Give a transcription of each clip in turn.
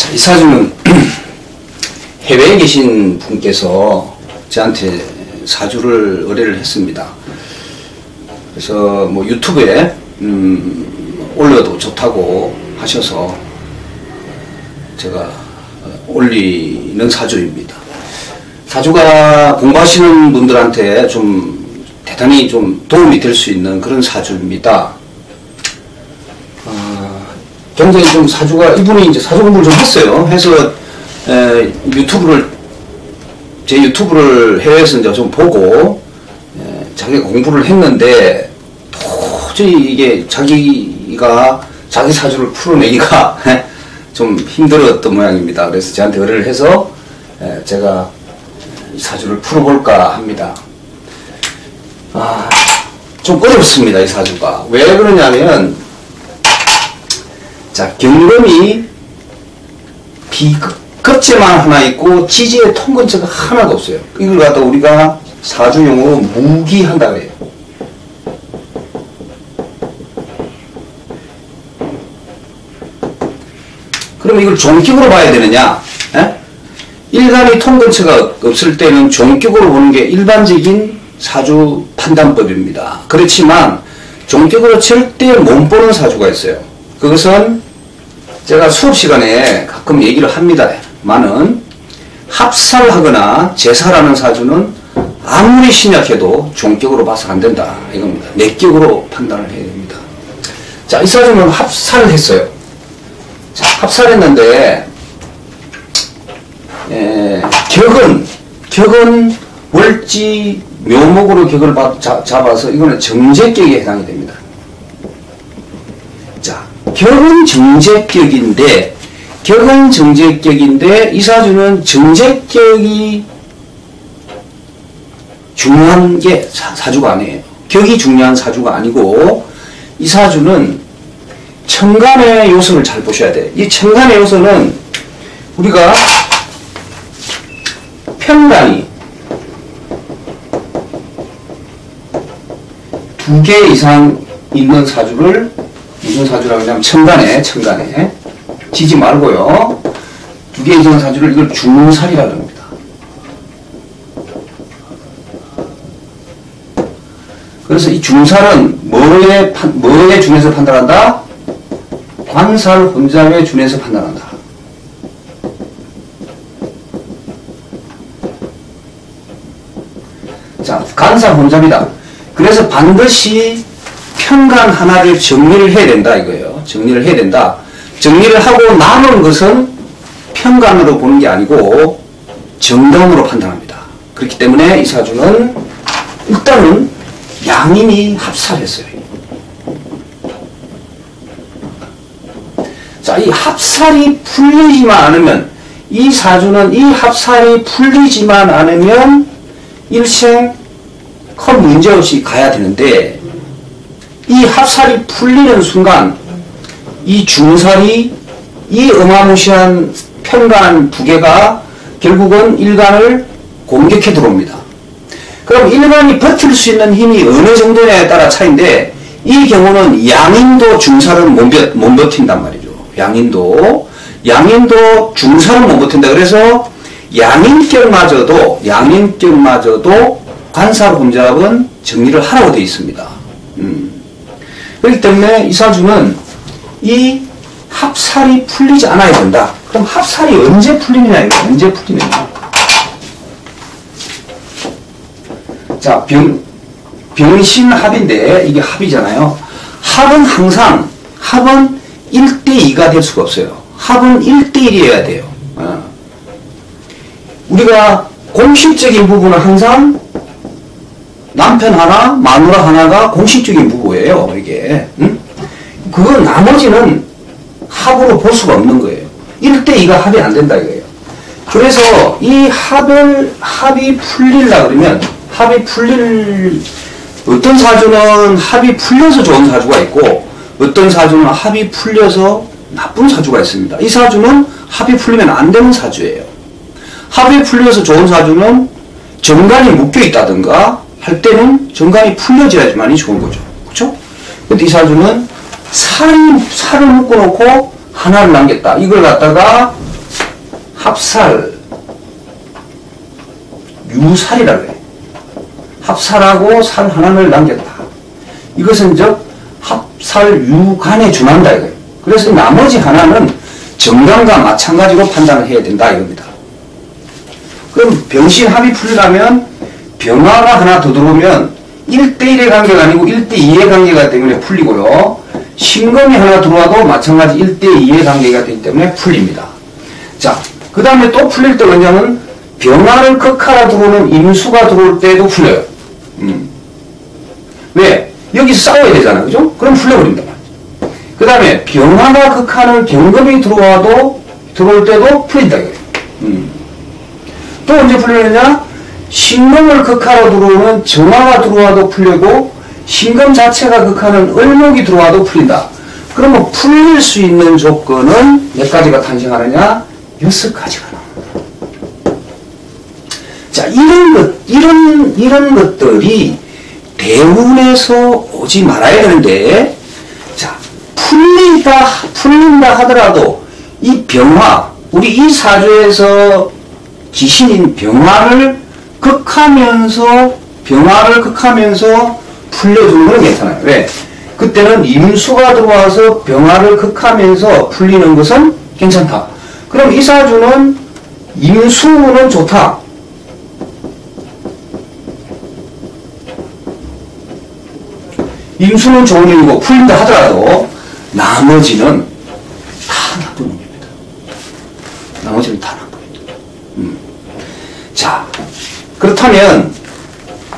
자, 이 사주는 해외에 계신 분께서 저한테 사주를 의뢰를 했습니다. 그래서 뭐 유튜브에 음, 올려도 좋다고 하셔서 제가 올리는 사주입니다. 사주가 공부하시는 분들한테 좀 대단히 좀 도움이 될 수 있는 그런 사주입니다. 아, 굉장히 좀 사주가 이분이 이제 사주 공부를 좀 했어요. 해서 에, 유튜브를 제 유튜브를 해외에서 이제 좀 보고 에, 자기가 공부를 했는데 도저히 이게 자기가 자기 사주를 풀어내기가 좀 힘들었던 모양입니다. 그래서 저한테 의뢰를 해서 에, 제가 사주를 풀어볼까 합니다. 아, 좀 어렵습니다, 이 사주가. 왜 그러냐면, 자, 경금이 비급제만 하나 있고, 지지의 통근처가 하나도 없어요. 이걸 갖다 우리가 사주용어로 무기한다 그래요. 그럼 이걸 종격으로 봐야 되느냐? 에? 일간이 통근처가 없을 때는 종격으로 보는 게 일반적인 사주 판단법입니다. 그렇지만 종격으로 절대 못 보는 사주가 있어요. 그것은 제가 수업 시간에 가끔 얘기를 합니다. 많은 합살하거나 제사라는 사주는 아무리 신약해도 종격으로 봐서 안 된다. 이겁니다. 내격으로 판단을 해야 됩니다. 자, 이 사주는 합살을 했어요. 자, 합살했는데 에, 격은 격은 월지 묘목으로 격을 잡, 잡아서 이거는 정제격에 해당이 됩니다. 자, 격은 정제격인데 격은 정제격인데 이 사주는 정제격이 중요한 게 사, 주가 아니에요. 격이 중요한 사주가 아니고 이 사주는 천간의 요소를 잘 보셔야 돼요. 이 천간의 요소는 우리가 편간이 두 개 이상 있는 사주를 무슨 사주라고 하냐면 천간에 천간에 지지 말고요. 두개 이상 사주를 이걸 중살이라고 합니다. 그래서 이 중살은 뭐에, 뭐에 준해서 판단한다? 관살 혼잡에 준해서 판단한다. 자, 간살 혼잡이다. 그래서 반드시 편간 하나를 정리를 해야 된다 이거예요. 정리를 해야 된다. 정리를 하고 남은 것은 편간으로 보는 게 아니고 정감으로 판단합니다. 그렇기 때문에 이 사주는 일단은 양인이 합살했어요. 자, 이 합살이 풀리지만 않으면 이 사주는 이 합살이 풀리지만 않으면 일생 큰 문제 없이 가야 되는데 이 합살이 풀리는 순간 이 중살이 이 어마무시한 편간 두 개가 결국은 일간을 공격해 들어옵니다. 그럼 일간이 버틸 수 있는 힘이 어느 정도냐에 따라 차인데 이 경우는 양인도 중살은 못, 버, 못 버틴단 말이죠. 양인도 양인도 중살은 못 버틴다. 그래서 양인격마저도 양인격마저도 관살 혼잡은 정리를 하라고 되어 있습니다. 음. 그렇기 때문에 이 사주는 이 합살이 풀리지 않아야 된다. 그럼 합살이 언제 풀리느냐 이거 언제 풀리느냐. 자, 병, 병신 합인데 이게 합이잖아요. 합은 항상 합은 1대2가 될 수가 없어요. 합은 1대1이어야 돼요. 어. 우리가 공식적인 부분은 항상 남편 하나, 마누라 하나가 공식적인 부부예요. 이게. 응? 그건 나머지는 합으로 볼 수가 없는 거예요. 1대2가 합이 안 된다 이거예요. 그래서 이 합을, 합이 풀릴라 그러면 합이 풀릴, 어떤 사주는 합이 풀려서 좋은 사주가 있고 어떤 사주는 합이 풀려서 나쁜 사주가 있습니다. 이 사주는 합이 풀리면 안 되는 사주예요. 합이 풀려서 좋은 사주는 정관이 묶여 있다든가 할 때는 정관이 풀려져야지만이 좋은 거죠. 그렇죠? 근데 이 사주는 살이 살을 묶어 놓고 하나를 남겼다. 이걸 갖다가 합살, 유살이라고 해요. 합살하고 살 하나를 남겼다. 이것은 즉 합살 유간에 준한다 이거예요. 그래서 나머지 하나는 정강과 마찬가지로 판단을 해야 된다 이겁니다. 그럼 병신 합이 풀리려면 병화가 하나 더 들어오면 1대1의 관계가 아니고 1대2의 관계가 때문에 풀리고요. 신금이 하나 들어와도 마찬가지 1대2의 관계가 되기 때문에 풀립니다. 자, 그 다음에 또 풀릴 때 뭐냐면 병화를 극하라 들어오는 임수가 들어올 때도 풀려요. 음. 왜? 여기서 싸워야 되잖아. 그죠? 그럼 풀려버린다. 그 다음에 병화가 극하는 경금이 들어와도 들어올 때도 풀린다. 음. 또 언제 풀리느냐? 신금을 극하러 들어오는 정화가 들어와도 풀리고 신금 자체가 극하는 을목이 들어와도 풀린다. 그러면 풀릴 수 있는 조건은 몇 가지가 탄생하느냐? 여섯 가지가. 자, 이런 것, 이런, 이런 것들이 대운에서 오지 말아야 되는데, 자, 풀린다, 풀린다 하더라도 이 병화, 우리 이 사주에서 귀신인 병화를 극하면서, 병화를 극하면서 풀려주는 건 괜찮아요. 왜? 그때는 임수가 들어와서 병화를 극하면서 풀리는 것은 괜찮다. 그럼 이 사주는 임수는 좋다. 임수는 좋은 일이고 풀린다 하더라도 나머지는 다 나쁜 놈입니다. 나머지는 다 나쁜 놈입니다. 음. 자, 그렇다면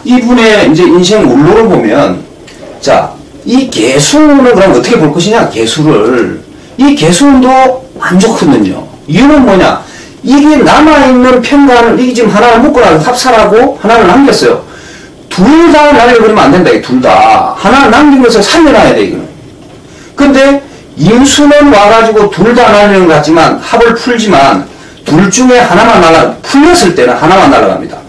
이분의 이제 인생 울로를 보면 자, 이 개수는 그럼 어떻게 볼 것이냐? 개수를 이 개수도 안 좋거든요. 이유는 뭐냐? 이게 남아있는 평간을 이게 지금 하나를 묶어놔서 합산하고 하나를 남겼어요. 둘 다 날려버리면 안 된다. 둘 다. 하나 남긴 것을 살려놔야 돼, 이거는. 근데 임수는 와가지고 둘 다 날리는 것 같지만 합을 풀지만 둘 중에 하나만 날아, 풀렸을 때는 하나만 날아갑니다.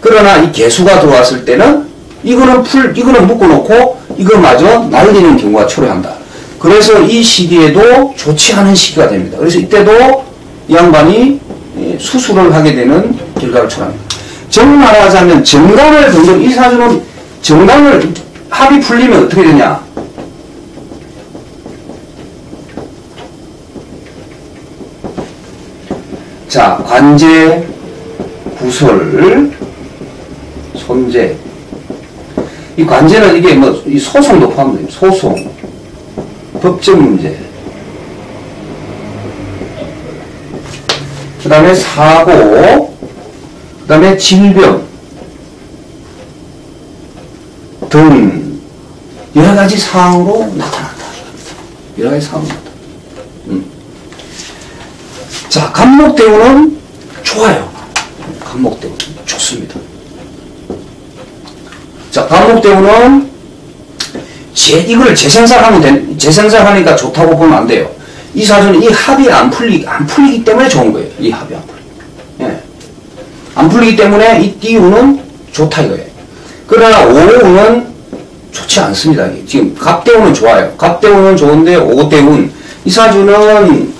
그러나 이 개수가 들어왔을 때는 이거는 풀, 이거는 묶어놓고 이거마저 날리는 경우가 초래한다. 그래서 이 시기에도 좋지 않은 시기가 됩니다. 그래서 이때도 이 양반이 예, 수술을 하게 되는 결과를 초래합니다. 정말하자면 정강을 건드린 이 사주는 정강을 합이 풀리면 어떻게 되냐? 자, 관제, 구설, 손재. 이 관제는 이게 뭐, 이 소송도 포함됩니다. 소송, 법적 문제. 그 다음에 사고, 그 다음에 질병 등 여러 가지 상황으로 나타난다. 여러 가지 상황으로 나타난다. 음. 자, 간목대우는 좋아요. 간목대우 좋습니다. 자, 간목대우는 제, 이걸 재생산하면 된, 재생산하니까 좋다고 보면 안 돼요. 이 사주는 이 합이 안 풀리, 안 풀리기 때문에 좋은 거예요. 이 합이 안 풀리기. 예. 안 풀리기 때문에 이 띠운은 좋다 이거예요. 그러나 오운은 좋지 않습니다. 지금 갑대운은 좋아요. 갑대운은 좋은데 오대운 이 사주는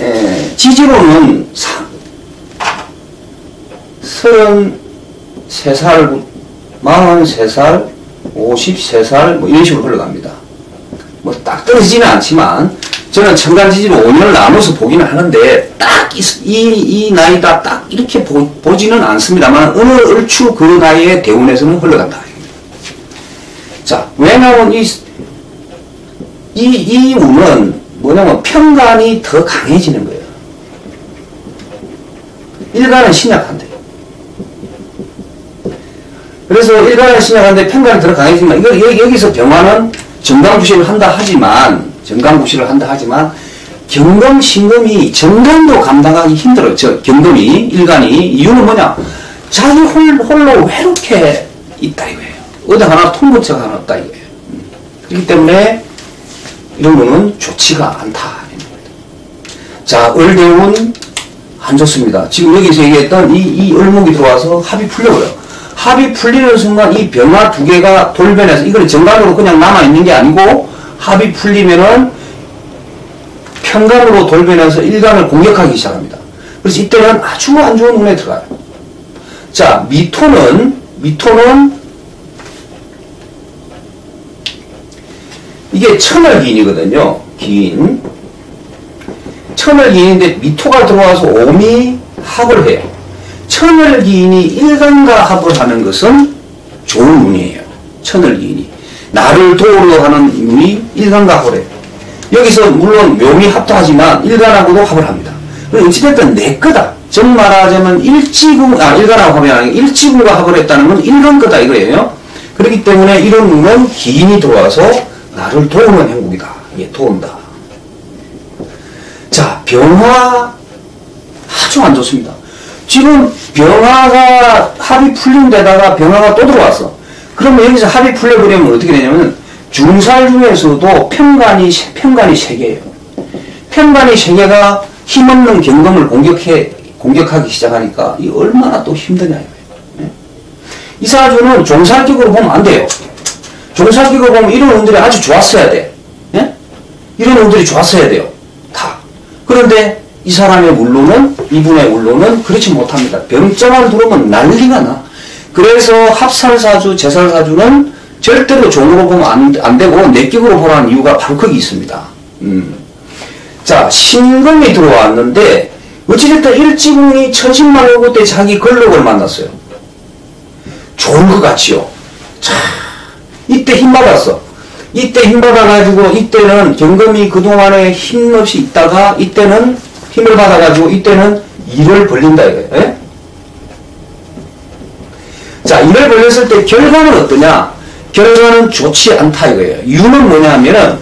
에, 지지로는 33살, 43살, 53살 뭐 이런 식으로 흘러갑니다. 뭐 딱 떨어지지는 않지만 저는 천간지지로 5년을 나눠서 보기는 하는데 딱이 이 나이다 딱 이렇게 보, 보지는 않습니다만 어느 얼추 그 나이에 대운에서는 흘러간다. 자, 왜냐하면 이, 이, 이 운은 뭐냐면 평간이 더 강해지는 거예요. 일간은 신약한데. 그래서 신약한데 평간이 더 강해지면 이거 여기서 병화는 정강구실을 한다 하지만 정강구실을 한다 하지만 경금, 신금이 정강도 감당하기 힘들어요. 저 경금이, 일간이. 이유는 뭐냐? 자기 홀, 홀로 외롭게 있다 이거예요. 어디 하나 통근처가 하나 없다 이거예요. 그렇기 때문에 이런 거는 좋지가 않다. 자, 을대운 안 좋습니다. 지금 여기서 얘기했던 이, 이 을목이 들어와서 합이 풀려버려요. 합이 풀리는 순간 이 변화 두 개가 돌변해서 이거는 정강으로 그냥 남아있는 게 아니고 합이 풀리면은 평간으로 돌변해서 일간을 공격하기 시작합니다. 그래서 이때는 아주 안 좋은 운에 들어가요. 자, 미토는, 미토는 이게 천을기인이거든요. 기인. 천을기인인데 미토가 들어와서 오미 합을 해요. 천을기인이 일간과 합을 하는 것은 좋은 운이에요. 천을기인이. 나를 도우려 하는 운이 일간과 합을 해요. 여기서 물론 묘미 합도 하지만 일간하고도 합을 합니다. 어찌됐든 내 거다. 즉 말하자면 일지궁, 아, 일간하고 합이 일지궁과 합을 했다는 건 일간 거다 이거예요. 그렇기 때문에 이런 운은 기인이 들어와서 나를 도우는 행복이다. 예, 도운다. 자, 병화 아주 안 좋습니다. 지금 병화가 합이 풀린 데다가 병화가 또 들어왔어. 그러면 여기서 합이 풀려버리면 어떻게 되냐면 중살 중에서도 편간이, 편간이 세 개예요. 편간이 세 개가 힘없는 경금을 공격해, 공격하기 시작하니까 이 얼마나 또 힘드냐 이거예요. 이 사주는 종살격으로 보면 안 돼요. 종살격으로 보면 이런 운들이 아주 좋았어야 돼. 예? 이런 운들이 좋았어야 돼요. 다. 그런데 이 사람의 운로는, 이분의 운로는 그렇지 못합니다. 병자만 들어오면 난리가 나. 그래서 합살사주, 제살사주는 절대로 종으로 보면 안, 안 되고 내격으로 보라는 이유가 바로 거기 있습니다. 음. 자, 신금이 들어왔는데, 어찌됐든 일지궁이 천신만오고 때 자기 걸록을 만났어요. 좋은 것 같지요. 참, 이때 힘 받았어. 이때 힘 받아가지고, 이때는 경금이 그동안에 힘없이 있다가, 이때는 힘을 받아가지고, 이때는 일을 벌린다 이거예요. 예? 자, 일을 벌렸을 때 결과는 어떠냐? 결과는 좋지 않다 이거예요. 이유는 뭐냐면은,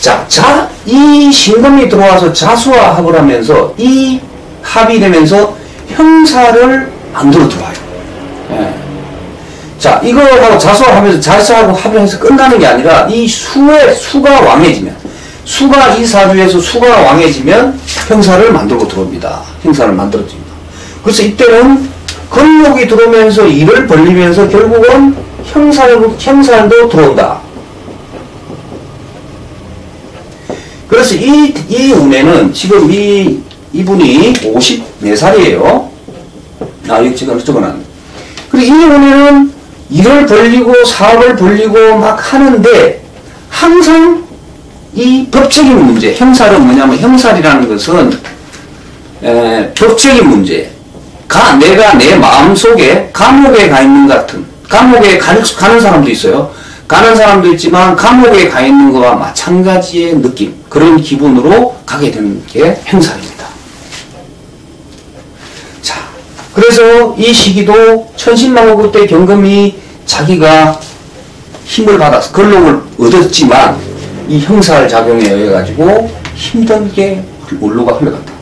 자, 자, 이 신금이 들어와서 자수와 합을 하면서 이 합이 되면서 형사를 만들어 들어와요. 예. 자, 이거하고 자수와 하면서 자수하고 합을 해서 끝나는 게 아니라 이 수의, 수가 왕해지면, 수가 이 사주에서 수가 왕해지면 형사를 만들고 들어옵니다. 형사를 만들어집니다. 그래서 이때는 근목이 들어오면서 일을 벌리면서 결국은 형살, 형살도 들어온다. 그래서 이, 이 운에는 지금 이, 이분이 54살이에요. 아, 여기 지금 적어놨네. 그리고 이 운에는 일을 벌리고 사업을 벌리고 막 하는데 항상 이 법적인 문제, 형살은 뭐냐면 형살이라는 것은 에, 법적인 문제, 가, 내가 내 마음 속에 감옥에 가 있는 것 같은 감옥에 가, 가는 사람도 있어요. 가는 사람도 있지만 감옥에 가 있는 것과 마찬가지의 느낌 그런 기분으로 가게 되는 게 행살입니다. 자, 그래서 이 시기도 천신망후 때 경금이 자기가 힘을 받아서 근록을 얻었지만 이 형살 작용에 의해 가지고 힘들게 올로가 흘러간다.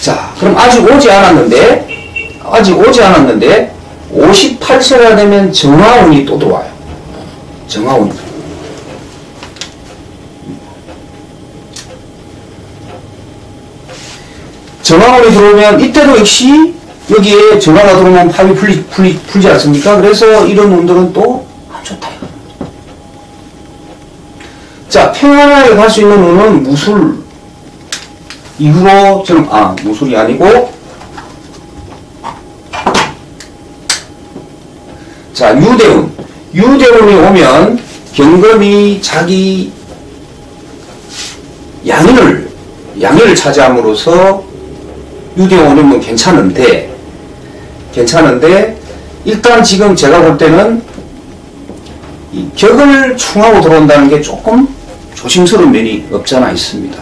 자, 그럼 아직 오지 않았는데 아직 오지 않았는데 58세가 되면 정화운이 또 들어와요. 정화운. 정화운이 들어오면 이때도 역시 여기에 정화가 들어오면 팝이 풀리, 풀리, 풀지 않습니까? 그래서 이런 운들은 또 안 좋다. 자, 평안하게 갈수 있는 운은 무술 이후로 좀, 아, 무술이 아니고 자, 유대운. 유대운이 오면 경금이 자기 양인을 양인을 차지함으로써 유대운은 뭐 괜찮은데 괜찮은데 일단 지금 제가 볼 때는 이 격을 충하고 들어온다는 게 조금 조심스러운 면이 없잖아 있습니다.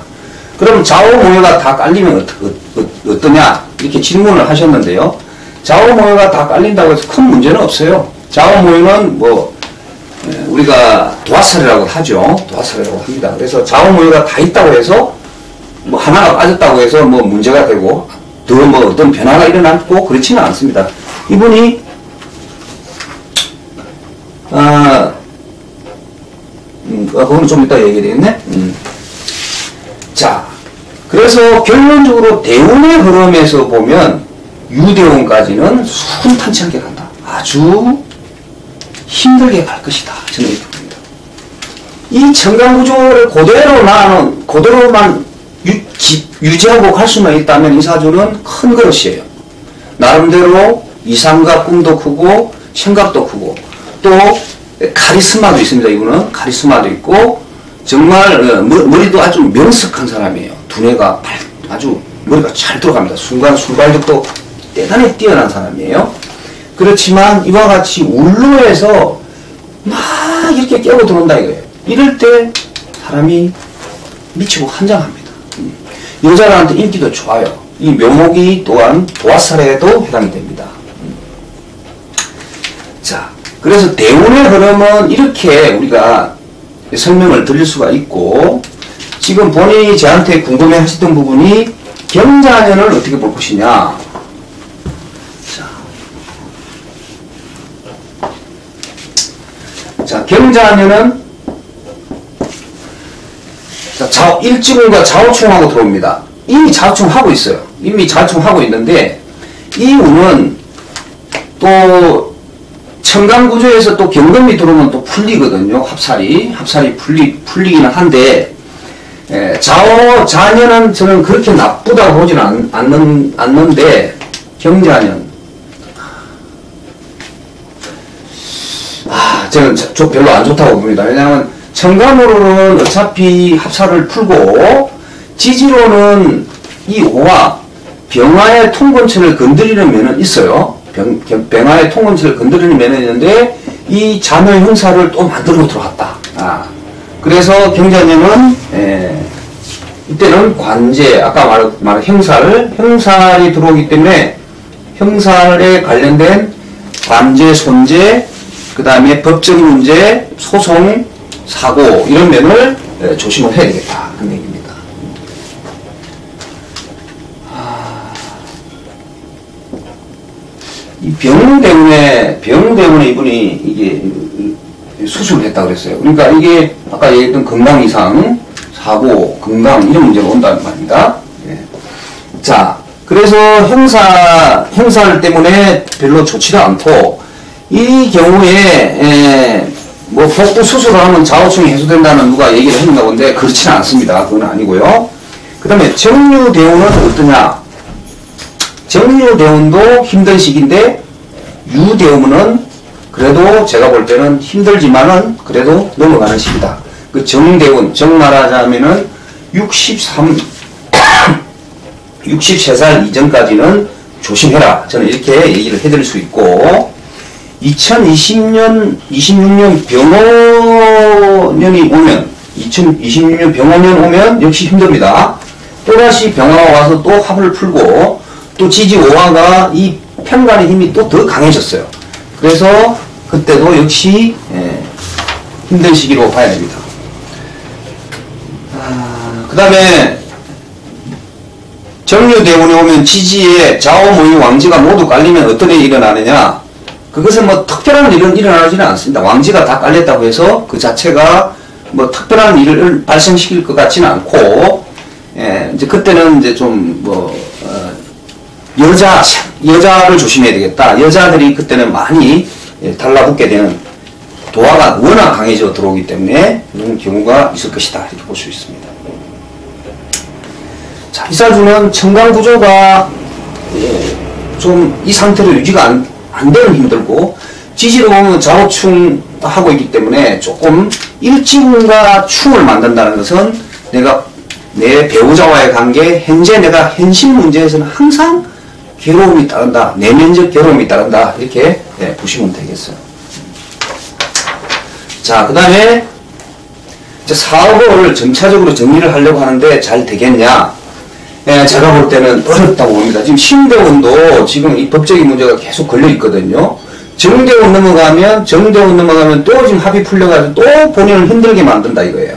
그럼 좌우 모여가 다 깔리면 어떠, 어, 어 떠냐 이렇게 질문을 하셨는데요. 좌우 모여가 다 깔린다고 해서 큰 문제는 없어요. 좌우 모여는 뭐 우리가 도화살이라고 하죠. 도화살이라고 합니다. 그래서 좌우 모여가 다 있다고 해서 뭐 하나가 빠졌다고 해서 뭐 문제가 되고 더 뭐 어떤 변화가 일어났고 그렇지는 않습니다. 이분이 아 음, 아, 그거는 좀 이따 얘기 되겠네. 음. 자, 그래서 결론적으로 대운의 흐름에서 보면 유대운까지는 순탄치 않게 간다. 아주 힘들게 갈 것이다. 저는 이렇게 봅니다. 이 청강구조를 그대로 나는, 그대로만 유, 지, 유지하고 갈 수만 있다면 이 사주는 큰 그릇이에요. 나름대로 이상과 꿈도 크고 생각도 크고 또 카리스마도 있습니다. 이분은 카리스마도 있고 정말 어, 머- 머리도 아주 명석한 사람이에요. 두뇌가 발- 아주 머리가 잘 들어갑니다. 순간 순발력도 대단히 뛰어난 사람이에요. 그렇지만 이와 같이 울루에서 막 이렇게 깨고 들어온다 이거예요. 이럴 때 사람이 미치고 환장합니다. 음. 여자들한테 인기도 좋아요. 이 묘목이 또한 도화살에도 해당이 됩니다. 그래서 대운의 흐름은 이렇게 우리가 설명을 드릴 수가 있고 지금 본인이 저한테 궁금해 하시던 부분이 경자년을 어떻게 볼 것이냐 자, 경자년은 자, 좌, 일지군과 좌우충하고 들어옵니다. 이미 좌우충하고 있어요. 이미 좌우충하고 있는데 이 운은 또 청강구조에서 또 경금이 들어오면 또 풀리거든요. 합살이 합살이 풀리 풀리기는 한데 에, 좌우 자년은 저는 그렇게 나쁘다고 보지는 않, 않는 않는데 경자년 아, 저는 저, 저 별로 안 좋다고 봅니다. 왜냐하면 청감으로는 어차피 합사를 풀고 지지로는 이 오와 병화의 통건체를 건드리는 면은 있어요. 병, 병- 병화의 통건체를 건드리는 면은 있는데 이 자녀 형사를 또 만들고 들어왔다. 아, 그래서 경자년은 에, 이때는 관제 아까 말, 말한 형사를 형살이 들어오기 때문에 형살에 관련된 관제, 손재, 그 다음에 법적 문제, 소송, 사고 이런 면을 에, 조심을 해야 되겠다. 아, 이 병 때문에 병 때문에 이분이 이게 수술을 했다 그랬어요. 그러니까 이게 아까 얘기했던 건강 이상, 사고, 건강 이런 문제가 온다는 말입니다. 예. 자, 그래서 형사 형사 때문에 별로 좋지가 않고 이 경우에 에, 뭐 복부 수술을 하면 좌우충이 해소된다는 누가 얘기를 했는가 본데 그렇지는 않습니다. 그건 아니고요. 그 다음에 정류대운은 어떠냐? 정류대운도 힘든 시기인데 유대운은 그래도 제가 볼 때는 힘들지만은 그래도 넘어가는 시기다. 그 정대운, 정 말하자면은 63, 63살 이전까지는 조심해라. 저는 이렇게 얘기를 해드릴 수 있고, 2020년, 26년 병원년이 오면, 2026년 병원년 오면 역시 힘듭니다. 또다시 병화가 와서 또 합을 풀고, 또 지지 오화가 이 편간의 힘이 또 더 강해졌어요. 그래서 그때도 역시 예, 힘든 시기로 봐야 됩니다. 그 다음에 정류대운에 오면 지지에 좌우 모유 왕지가 모두 깔리면 어떤 일이 일어나느냐 그것은 뭐 특별한 일은 일어나지는 않습니다. 왕지가 다 깔렸다고 해서 그 자체가 뭐 특별한 일을 발생시킬 것 같지는 않고 예, 이제 그때는 이제 좀뭐 어, 여자 여자를 조심해야 되겠다. 여자들이 그때는 많이 예, 달라붙게 되는 도화가 워낙 강해져 들어오기 때문에 이런 경우가 있을 것이다 이렇게 볼 수 있습니다. 자, 이 사주는 청강 구조가 예, 좀이 상태로 유지가 안, 안 되는 힘들고 지지로 보면 좌우충 하고 있기 때문에 조금 일진과 충을 만든다는 것은 내가 내 배우자와의 관계, 현재 내가 현실 문제에서는 항상 괴로움이 따른다. 내면적 괴로움이 따른다. 이렇게 예, 보시면 되겠어요. 자, 그 다음에 이제 사업을 전체적으로 정리를 하려고 하는데 잘 되겠냐? 예, 제가 볼 때는 어렵다고 봅니다. 지금 신대원도 지금 이 법적인 문제가 계속 걸려 있거든요. 정대원 넘어가면, 정대원 넘어가면 또 지금 합의 풀려가지고 또 본인을 힘들게 만든다 이거예요.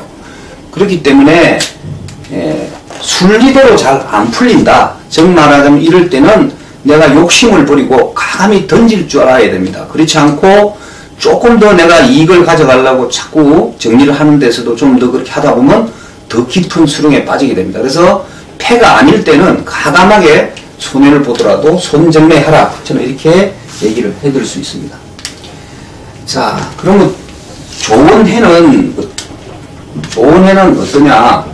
그렇기 때문에, 예, 순리대로 잘 안 풀린다. 즉 말하자면 이럴 때는 내가 욕심을 부리고 감히 던질 줄 알아야 됩니다. 그렇지 않고 조금 더 내가 이익을 가져가려고 자꾸 정리를 하는 데서도 좀 더 그렇게 하다 보면 더 깊은 수렁에 빠지게 됩니다. 그래서 패가 아닐 때는 가감하게 손해를 보더라도 손정리하라. 저는 이렇게 얘기를 해드릴 수 있습니다. 자, 그러면 좋은 해는 좋은 해는 어떠냐?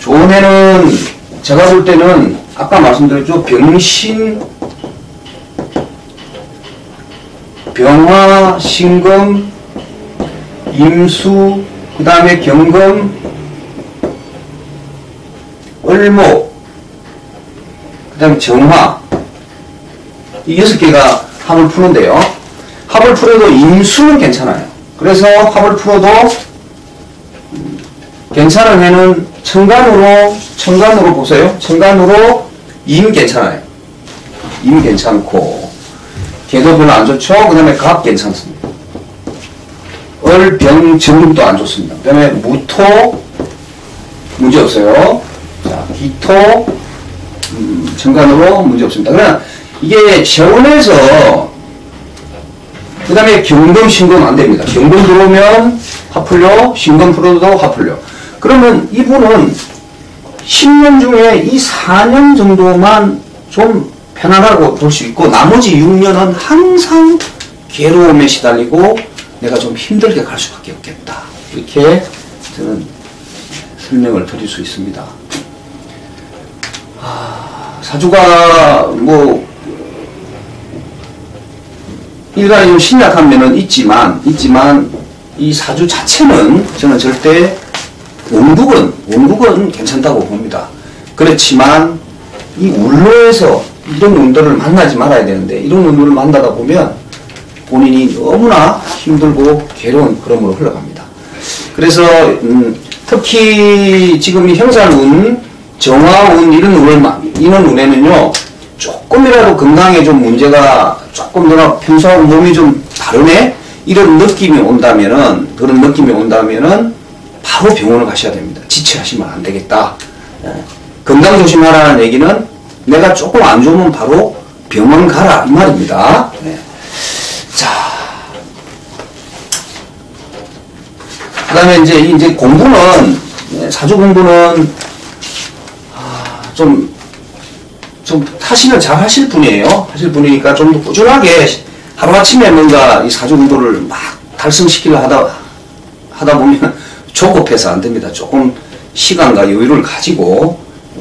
이거는 제가 볼 때는 아까 말씀드렸죠. 병신 병화 신금 임수 그 다음에 경금 을목 그 다음에 정화. 이 여섯 개가 합을 푸는데요. 합을 풀어도 임수는 괜찮아요. 그래서 합을 풀어도 괜찮은 해는 천간으로 천간으로 보세요. 천간으로 임 괜찮아요. 임 괜찮고 개도 별로 안 좋죠. 그 다음에 갑 괜찮습니다. 을 병 정금도 안 좋습니다. 그 다음에 무토 문제 없어요. 자 기토 음, 천간으로 문제 없습니다. 그러나 이게 재원에서 그 다음에 경금, 신금 안 됩니다. 경금 들어오면 화풀려, 신금 풀어도 화풀려. 그러면 이분은 10년 중에 이 4년 정도만 좀 편안하고 볼 수 있고 나머지 6년은 항상 괴로움에 시달리고 내가 좀 힘들게 갈 수밖에 없겠다. 이렇게 저는 설명을 드릴 수 있습니다. 아, 사주가 뭐 일간이 좀 신약한 면은 있지만 있지만 이 사주 자체는 저는 절대 원국은 원국은 괜찮다고 봅니다. 그렇지만 이 울로에서 이런 운들을 만나지 말아야 되는데 이런 운들을 만나다 보면 본인이 너무나 힘들고 괴로운 그름으로 흘러갑니다. 그래서 음, 특히 지금 이 형살운, 정화운 이런 마- 이런 운에는요 조금이라도 건강에 좀 문제가 조금 내가 평소하고 몸이 좀 다르네 이런 느낌이 온다면은 그런 느낌이 온다면은 바로 병원을 가셔야 됩니다. 지체하시면 안 되겠다. 예. 건강 조심하라는 얘기는 내가 조금 안 좋으면 바로 병원 가라 이 말입니다. 예. 자, 그다음에 이제 이제 공부는 예, 사주 공부는 아, 좀좀 하시면 잘 하실 분이에요. 하실 분이니까 좀 더 꾸준하게 하루 아침에 뭔가 이 사주 공부를 막 달성시키려 하다, 하다 보면 조급해서 안 됩니다. 조금 시간과 여유를 가지고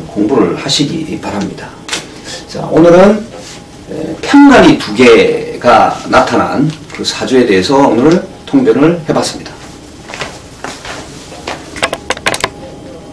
공부를 하시기 바랍니다. 자, 오늘은 에, 편간이 두 개가 나타난 그 사주에 대해서 오늘 통변을 해봤습니다.